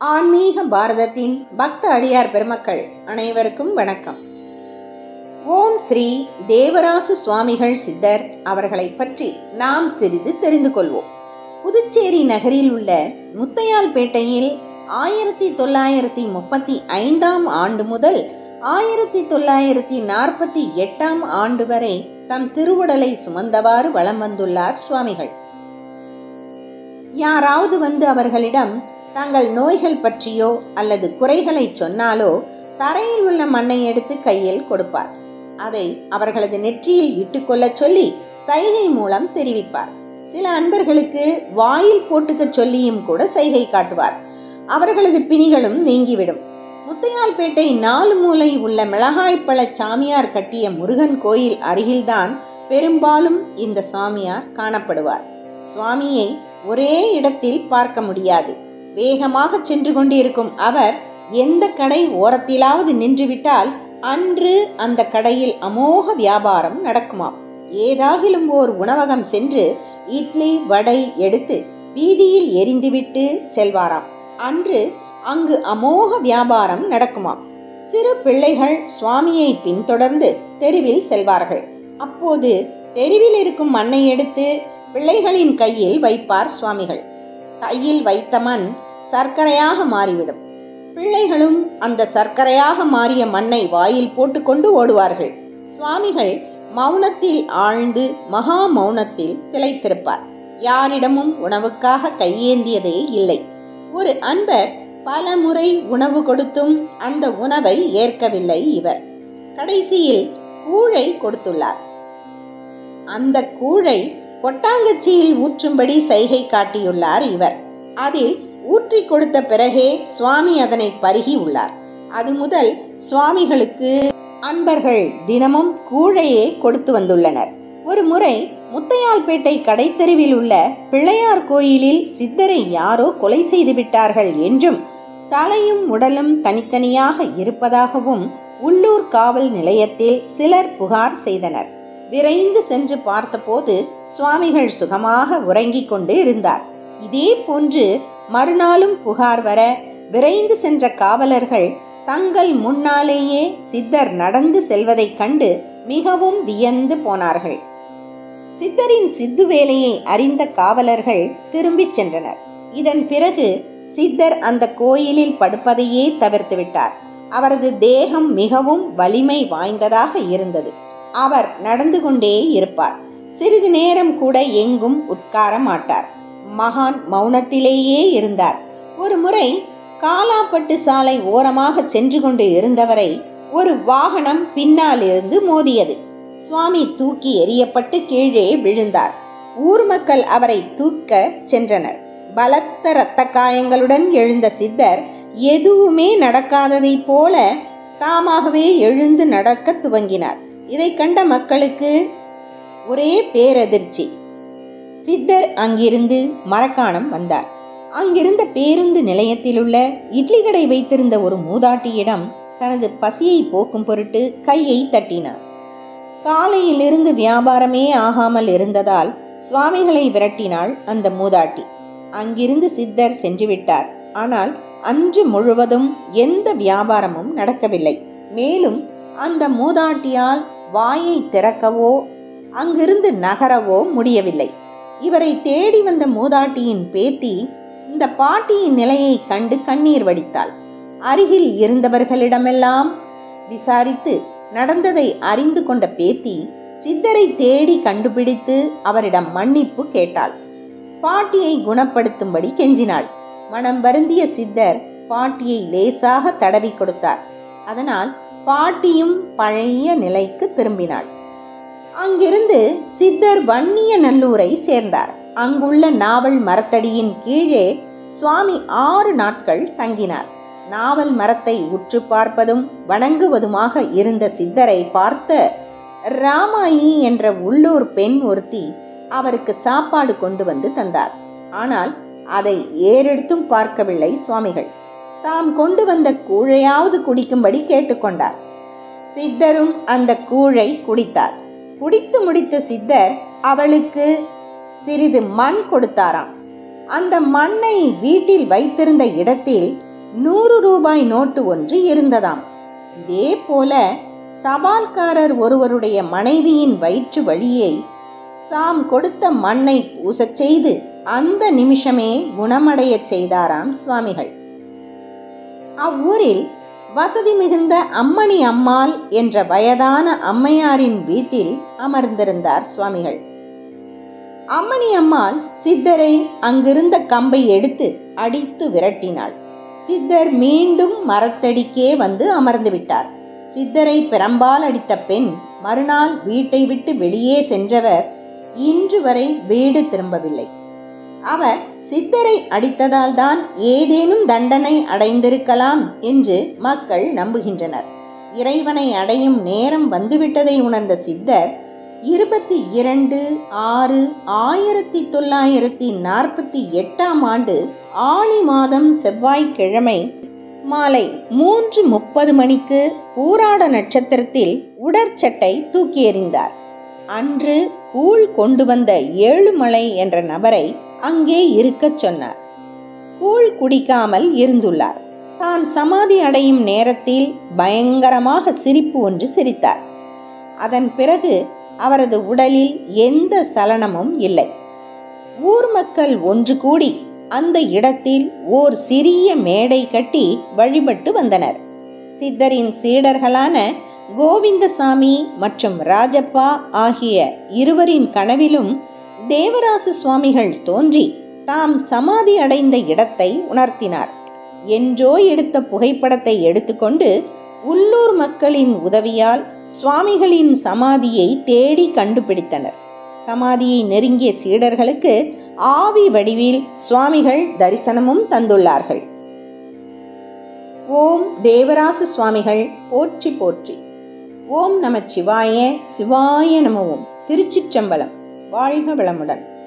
ஆன்மீக பாரதத்தின் பக்த அடியார் பெருமக்கள் அனைவருக்கும் வணக்கம். ஓம் ஸ்ரீ தேவராசு சுவாமிகள் சித்தர் அவர்களை பற்றி நாம் சிறிது தெரிந்து கொள்வோம். புதுச்சேரி நகரில் உள்ள முத்தையால்பேட்டையில் ஆயிரத்தி தொள்ளாயிரத்தி முப்பத்தி ஐந்தாம் ஆண்டு முதல் ஆயிரத்தி தொள்ளாயிரத்தி நாற்பத்தி எட்டாம் ஆண்டு வரை தம் திருவுடலை சுமந்தவாறு வலம் வந்துள்ளார் சுவாமிகள். யாராவது வந்து அவர்களிடம் தங்கள் நோய்கள் பற்றியோ அல்லது குறைகளை சொன்னாலோ தரையில் உள்ள மண்ணை எடுத்து கையில் கொடுப்பார். அதை அவர்களது நெற்றியில் இட்டுக்கொள்ள சொல்லி சைகை மூலம் தெரிவிப்பார். சில அன்பர்களுக்கு வாயில் போட்டுக்க சொல்லியும் கூட சைகை காட்டுவார். அவர்களது பிணிகளும் நீங்கிவிடும். முத்தையால்பேட்டை நாலு மூலை உள்ள மிளகாய்ப்பழ சாமியார் கட்டிய முருகன் கோயில் அருகில்தான் பெரும்பாலும் இந்த சாமியார் காணப்படுவார். சுவாமியை ஒரே இடத்தில் பார்க்க முடியாது. வேகமாக சென்று கொண்டிருக்கும் அவர் எந்த கடை ஓரத்திலாவது நின்றுவிட்டால் அன்று அந்த கடையில் அமோக வியாபாரம் நடக்குமாம். ஏதாகிலும் ஓர் உணவகம் சென்று இட்லி வடை எடுத்து வீதியில் எரிந்துவிட்டு செல்வாராம். அன்று அங்கு அமோக வியாபாரம் நடக்குமாம். சிறு பிள்ளைகள் சுவாமியை பின்தொடர்ந்து தெருவில் செல்வார்கள். அப்போது தெருவில் இருக்கும் மண்ணை எடுத்து பிள்ளைகளின் கையில் வைப்பார் சுவாமிகள். கையில் வைத்த மண் சர்க்கரையாக மாறிவிடும். பிள்ளைகளும் அந்த சர்க்கரையாக மாறிய மண்ணை வாயில் போட்டுக்கொண்டு ஓடுவார்கள். சுவாமிகள் மௌனத்தில் ஆழ்ந்து மகா மௌனத்தில் திளைத்திருப்பார். யாரிடமும் உணவுக்காக கையேந்தியதே இல்லை. ஒரு அன்பர் பல முறை உணவு கொடுத்தும் அந்த உணவை ஏற்கவில்லை இவர். கடைசியில் கூழை கொடுத்துள்ளார். அந்த கூழை கொட்டாங்கச்சியில் ஊற்றும்படி சைகை காட்டியுள்ளார் இவர். அதில் ஊற்றி கொடுத்த பிறகே சுவாமி அதனை பருகி உள்ளார். அது முதல் சுவாமிகளுக்கு அன்பர்கள் தினமும் கூழையே கொடுத்து வந்துள்ளனர். ஒரு முறை முத்தையால்பேட்டை கடைத்தெருவில் உள்ள பிள்ளையார் கோயிலில் சித்தரை யாரோ கொலை செய்து விட்டார்கள் என்றும் தலையும் உடலும் தனித்தனியாக இருப்பதாகவும் உள்ளூர் காவல் நிலையத்தில் சிலர் புகார் செய்தனர். விரைந்து சென்று பார்த்தபோது சுவாமிகள் சுகமாக உறங்கிக் கொண்டு இருந்தார். இதே போன்று மறுநாளும் புகார் வர விரைந்து சென்ற காவலர்கள் தங்கள் முன்னாலேயே சித்தர் நடந்து செல்வதைக் கண்டு மிகவும் வியந்து போனார்கள். சித்தரின் சித்து வேலையை அறிந்த காவலர்கள் திரும்பிச் சென்றனர். இதன் பிறகு சித்தர் அந்த கோயிலில் படுப்பதையே தவிர்த்து விட்டார். அவரது தேகம் மிகவும் வலிமை வாய்ந்ததாக இருந்தது. அவர் நடந்து கொண்டே இருப்பார். சிறிது நேரம் கூட எங்கும் உட்கார மாட்டார். மகான் மௌனத்திலேயே இருந்தார். ஒரு முறை காலாப்பட்டு சாலை ஓரமாக சென்று கொண்டு இருந்தவரை ஒரு வாகனம் பின்னாலிருந்து மோதியது. சுவாமி தூக்கி எறியப்பட்டு கீழே விழுந்தார். ஊர் மக்கள் அவரை தூக்க சென்றனர். பலத்த இரத்த காயங்களுடன் எழுந்த சித்தர் எதுவுமே நடக்காததை போல தாமாகவே எழுந்து நடக்க துவங்கினார். இதை கண்ட மக்களுக்கு ஒரே பேரதிர்ச்சி. சித்தர் அங்கிருந்து மரக்காணம் வந்தார். அங்கிருந்த பேருந்து நிலையத்தில் உள்ள இட்லி கடை வைத்திருந்த ஒரு மூதாட்டியிடம் தனது பசியை போக்கும் பொருட்டு கையை தட்டினார். காலையிலிருந்து வியாபாரமே ஆகாமல் இருந்ததால் சுவாமிகளை விரட்டினாள் அந்த மூதாட்டி. அங்கிருந்து சித்தர் சென்று விட்டார். ஆனால் அன்று முழுவதும் எந்த வியாபாரமும் நடக்கவில்லை. மேலும் அந்த மூதாட்டியால் வாயை திறக்கவோ அங்கிருந்து நகரவோ முடியவில்லை. இவரை தேடி வந்த மூதாட்டியின் பேத்தி இந்த பாட்டியின் நிலையை கண்டு கண்ணீர் வடித்தாள். அருகில் இருந்தவர்களிடமெல்லாம் விசாரித்து நடந்ததை அறிந்து கொண்ட பேத்தி சித்தரை தேடி கண்டுபிடித்து அவரிடம் மன்னிப்பு கேட்டாள். பாட்டியை குணப்படுத்தும்படி கெஞ்சினாள். மனம் வருந்திய சித்தர் பாட்டியை லேசாக தடவி கொடுத்தார். அதனால் பாட்டியும் பழைய நிலைக்கு திரும்பினாள். அங்கிருந்து சித்தர் வன்னிய நல்லூரை சேர்ந்தார். அங்குள்ள நாவல் மரத்தடியின் கீழே சுவாமி ஆறு நாட்கள் தங்கினார். நாவல் மரத்தை உற்று பார்ப்பதும் வணங்குவதுமாக இருந்த சித்தரை பார்த்த ராமாயி என்ற உள்ளூர் பெண் ஒருத்தி அவருக்கு சாப்பாடு கொண்டு வந்து தந்தார். ஆனால் அதை ஏறெடுத்தும் பார்க்கவில்லை சுவாமிகள். தாம் கொண்டு வந்த கூழையாவது குடிக்கும்படி கேட்டுக்கொண்டார். சித்தரும் அந்த கூழை குடித்தார். குடித்து முடித்த சித்தர் அவளுக்கு சிறிது மண் கொடுத்தாராம். அந்த மண்ணை வீட்டில் வைத்திருந்த இடத்தில் நூறு ரூபாய் நோட்டு ஒன்று இருந்ததாம். இதே போல தபால்காரர் ஒருவருடைய மனைவியின் வயிற்று வழியை தாம் கொடுத்த மண்ணை பூசச் செய்து அந்த நிமிஷமே குணமடையச் செய்தாராம் சுவாமிகள். அவ்வூரில் வசதி மிகுந்த அம்மணி அம்மாள் என்ற வயதான அம்மையாரின் வீட்டில் அமர்ந்திருந்தார் சுவாமிகள். அம்மணி அம்மாள் சித்தரை அங்கிருந்த கம்பை எடுத்து அடித்து விரட்டினாள். சித்தர் மீண்டும் மரத்தடிக்கே வந்து அமர்ந்து விட்டார். சித்தரை பெரம்பால் அடித்த பெண் மறுநாள் வீட்டை விட்டு வெளியே சென்றவர் இன்று வரை வீடு திரும்பவில்லை. அவர் சித்தரை அடித்ததால் தான் ஏதேனும் தண்டனை அடைந்திருக்கலாம் என்று மக்கள் நம்புகின்றனர். இறைவனை அடையும் நேரம் வந்துவிட்டதை உணர்ந்த சித்தர் இருபத்தி இரண்டு ஆறு ஆயிரத்தி தொள்ளாயிரத்தி நாற்பத்தி எட்டாம் ஆண்டு ஆணி மாதம் செவ்வாய்க்கிழமை மாலை மூன்று முப்பது மணிக்கு பூராட நட்சத்திரத்தில் உடற்சட்டை தூக்கி எறிந்தார். அன்று கூழ் கொண்டு வந்த ஏழுமலை என்ற நபரை அங்கே இருக்கச் சொன்னார். கூழ் குடிக்காமல் இருந்துள்ளார். தான் சமாதி அடையும் நேரத்தில் பயங்கரமாக சிரிப்பு ஒன்று சிரித்தார். அதன் பிறகு அவரது உடலில் எந்த சலனமும் இல்லை. ஊர் மக்கள் ஒன்று கூடி அந்த இடத்தில் ஓர் சிறிய மேடை கட்டி வழிபட்டு வந்தனர். சித்தரின் சீடர்களான கோவிந்தசாமி மற்றும் ராஜப்பா ஆகிய இருவரின் கனவிலும் தேவராசு சுவாமிகள் தோன்றி தாம் சமாதி அடைந்த இடத்தை உணர்த்தினார். என்றோ எடுத்த புகைப்படத்தை எடுத்துக்கொண்டு உள்ளூர் மக்களின் உதவியால் சுவாமிகளின் சமாதியை தேடி கண்டுபிடித்தனர். சமாதியை நெருங்கிய சீடர்களுக்கு ஆவி வடிவில் சுவாமிகள் தரிசனமும் தந்துள்ளார்கள். ஓம் தேவராசு சுவாமிகள் போற்றி போற்றி. ஓம் நம சிவாய சிவாய நமவும் திருச்சிற்றம்பலம். வாழ்க வளமுடன்.